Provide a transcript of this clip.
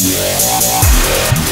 Yeah.